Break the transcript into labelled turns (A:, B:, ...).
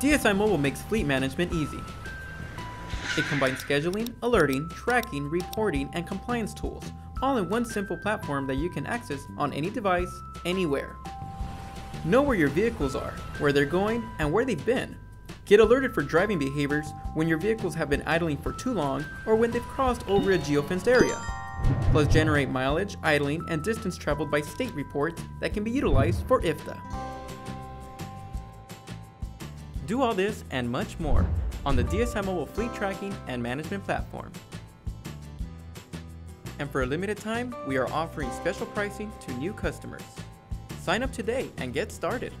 A: DSI Mobile makes fleet management easy. It combines scheduling, alerting, tracking, reporting, and compliance tools, all in one simple platform that you can access on any device, anywhere. Know where your vehicles are, where they're going, and where they've been. Get alerted for driving behaviors when your vehicles have been idling for too long or when they've crossed over a geofenced area. Plus generate mileage, idling, and distance traveled by state reports that can be utilized for IFTA. Do all this and much more on the DSI Mobile Fleet Tracking and Management Platform. And for a limited time, we are offering special pricing to new customers. Sign up today and get started.